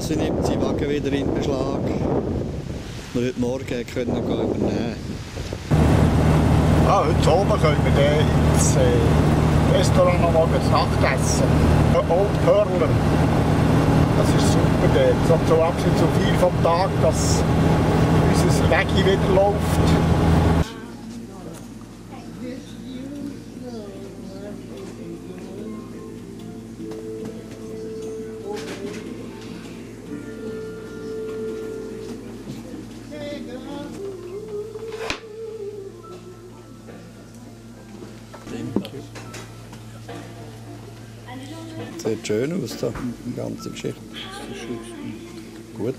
Sie nimmt sie Wagen wieder in Beschlag. Wir heute Morgen können gehen übernehmen. Ah, heute Abend können wir dann ins äh, Restaurant noch morgen Nacht essen. Äh, Old Perler. Das ist super dort. So zu Abschnitt zu viel vom Tag, dass unser Weg wieder läuft. Sieht schön aus, da, die ganze Geschichte. Gut.